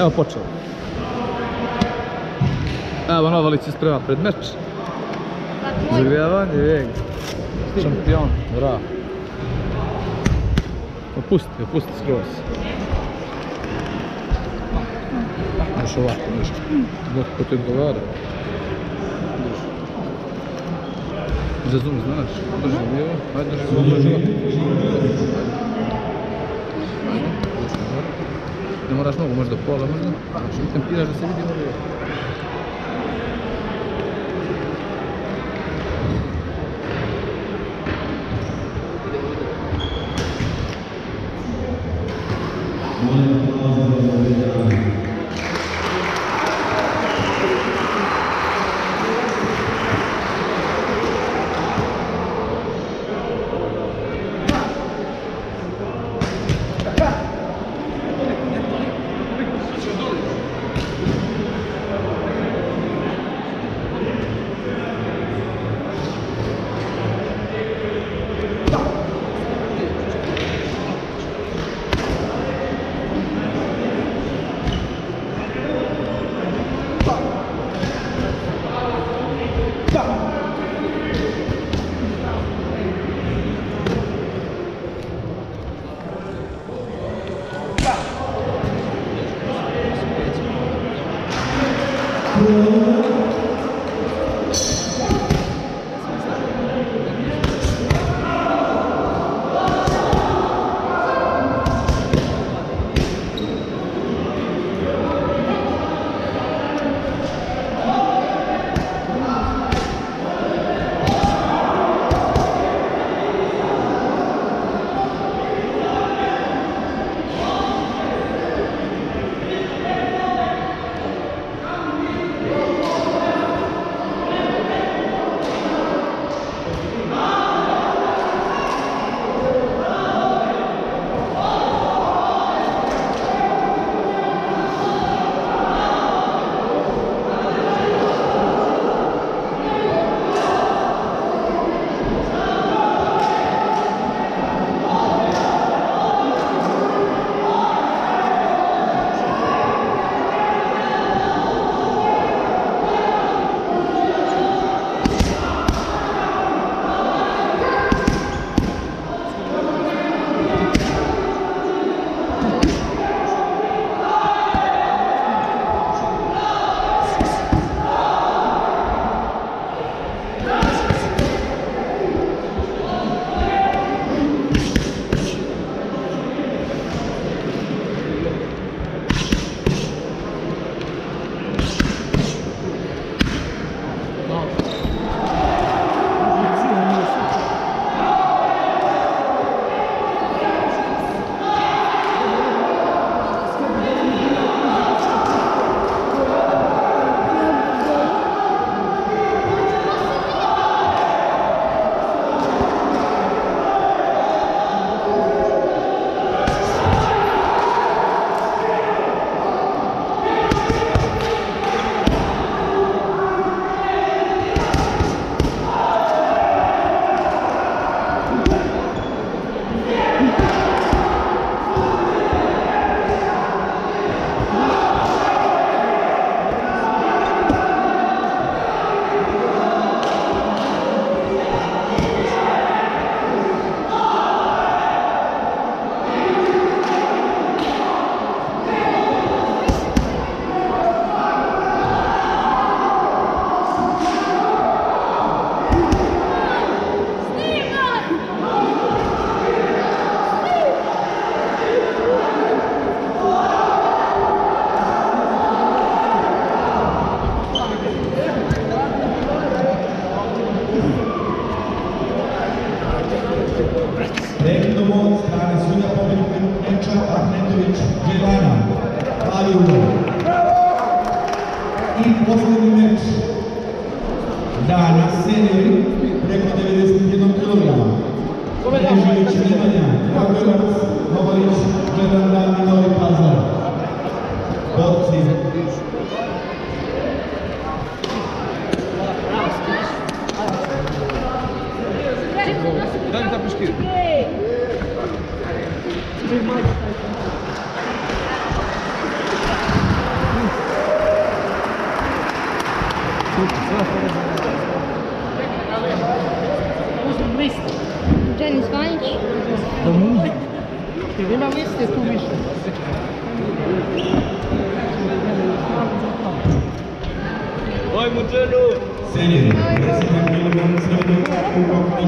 Evo počeo. Evo Nova je sprema pred meč. Zagrijavanje, vijeg. Čampion, bra. Opusti, opusti skroz. Još ovako nešto. ko odgovara. Za znaš, drži lijevo, ajde drži demorasz много, може да пола, може да... Ще питам, ти да се видим.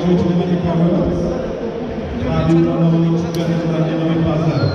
Жителями Харкова, радио Новини Чикаго, радио Новини Пазар.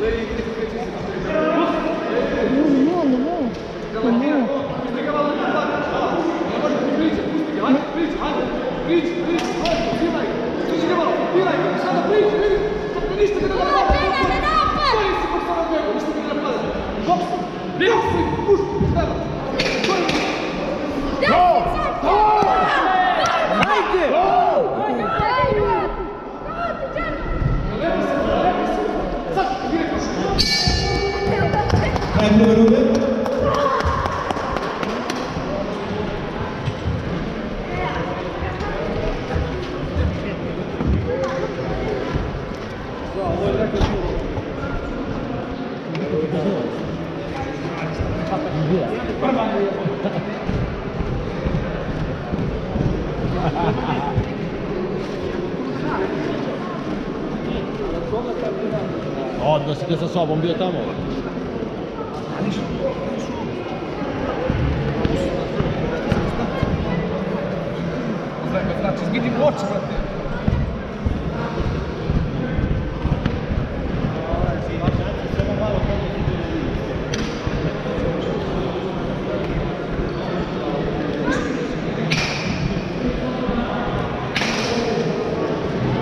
Nereye gidiyor? el flag by flag. She's getting water right there.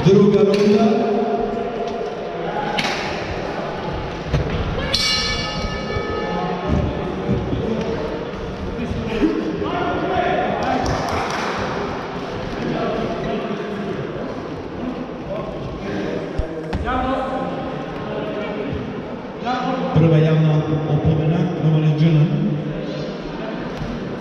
Druga runda.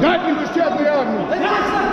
Дать им еще одну армию!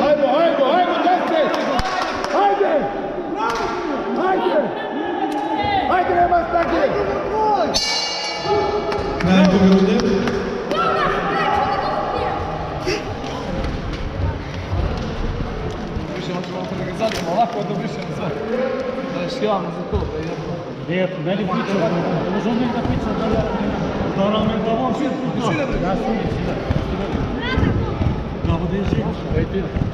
Haydi haydi haydi destek. Haydi. Haydi. Haydi Remastaki. Ben gördüm. Ovako do više ne znam. Znaš, ja vam za to. Lijepo, meni priča. Možu mi da priča da ja... Da nam je glavon svijet. Ja sam. Des a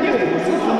何を言う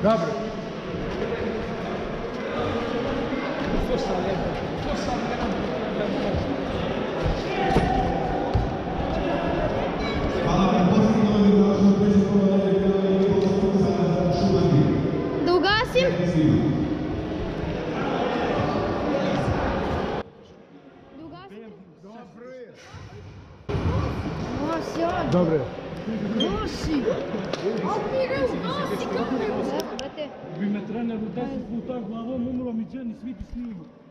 Добре. Дугасим. Дугасим. Добре. deset puta glavom umro mi dženi, svi ti